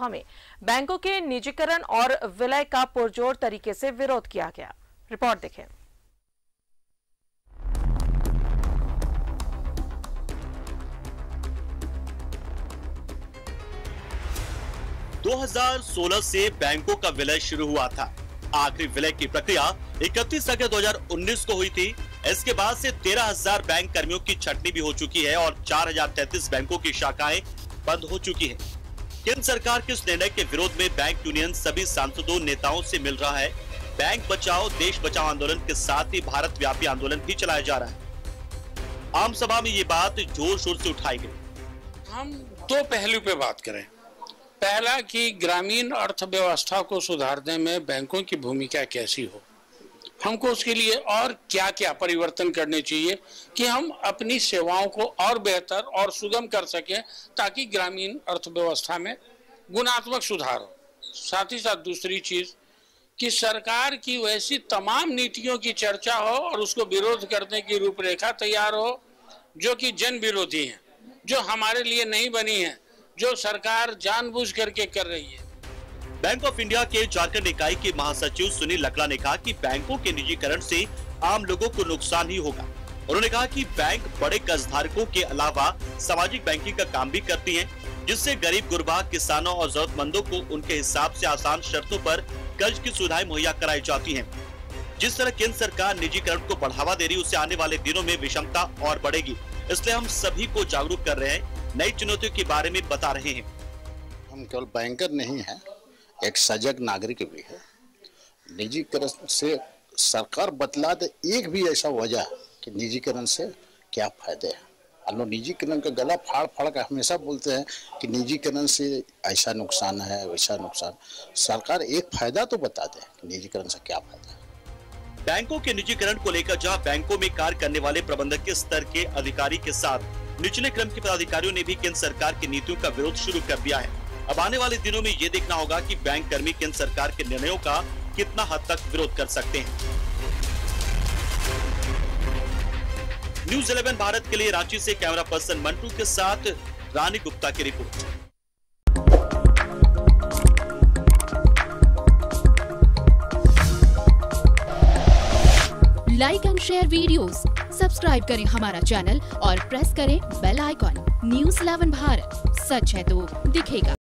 में बैंकों के निजीकरण और विलय का पुरजोर तरीके से विरोध किया गया। रिपोर्ट देखें। 2016 से बैंकों का विलय शुरू हुआ था। आखिरी विलय की प्रक्रिया 31 अगस्त 2019 को हुई थी। इसके बाद से 13,000 बैंक कर्मियों की छटनी भी हो चुकी है और चार बैंकों की शाखाएँ बंद हो चुकी हैं। केंद्र सरकार के इस निर्णय के विरोध में बैंक यूनियन सभी सांसदों, नेताओं से मिल रहा है। बैंक बचाओ, देश बचाओ आंदोलन के साथ ही भारत व्यापी आंदोलन भी चलाया जा रहा है। आम सभा में ये बात ज़ोर शोर से उठाई गई। हम दो पहलू पे बात करें। पहला कि ग्रामीण अर्थव्यवस्था को सुधारने में बैंकों की भूमिका कैसी हो? हमको उसके लिए और क्या क्या परिवर्तन करने चाहिए कि हम अपनी सेवाओं को और बेहतर और सुगम कर सकें ताकि ग्रामीण अर्थव्यवस्था में गुणात्मक सुधार हो। साथ ही साथ दूसरी चीज़ कि सरकार की वैसी तमाम नीतियों की चर्चा हो और उसको विरोध करने की रूपरेखा तैयार हो, जो कि जन विरोधी हैं, जो हमारे लिए नहीं बनी है, जो सरकार जानबूझ करके कर रही है। बैंक ऑफ़ इंडिया के झारखंड इकाई के महासचिव सुनील लकड़ा ने कहा कि बैंकों के निजीकरण से आम लोगों को नुकसान ही होगा। उन्होंने कहा कि बैंक बड़े कर्जधारकों के अलावा सामाजिक बैंकिंग का काम भी करती हैं, जिससे गरीब गुरबा किसानों और जरूरतमंदों को उनके हिसाब से आसान शर्तों पर कर्ज की सुविधाएँ मुहैया कराई जाती हैं। जिस तरह केंद्र सरकार निजीकरण को बढ़ावा दे रही उससे आने वाले दिनों में विषमता और बढ़ेगी। इसलिए हम सभी को जागरूक कर रहे हैं नई चुनौतियों के बारे में बता रहे हैं। हम केवल बैंकर नहीं है एक सजग नागरिक भी है। निजीकरण से सरकार बतला दे, एक भी ऐसा वजह कि निजीकरण से क्या फ़ायदे हैं। हम लोग निजीकरण का गला फाड़ फाड़ कर हमेशा बोलते हैं कि निजीकरण से ऐसा नुकसान है, वैसा नुकसान। सरकार एक फ़ायदा तो बता दे निजीकरण से क्या फ़ायदा है। बैंकों के निजीकरण को लेकर जहाँ बैंकों में कार्य करने वाले प्रबंधक के स्तर के अधिकारी के साथ निचले क्रम के पदाधिकारियों ने भी केंद्र सरकार की नीतियों का विरोध शुरू कर दिया है। अब आने वाले दिनों में ये देखना होगा कि बैंक कर्मी केंद्र सरकार के निर्णयों का कितना हद तक विरोध कर सकते हैं। न्यूज़ इलेवन भारत के लिए रांची से कैमरा पर्सन मंटू के साथ रानी गुप्ता की report. Like and share videos, subscribe करें हमारा चैनल और प्रेस करें बेल आइकॉन न्यूज़ 11 भारत सच है तो दिखेगा।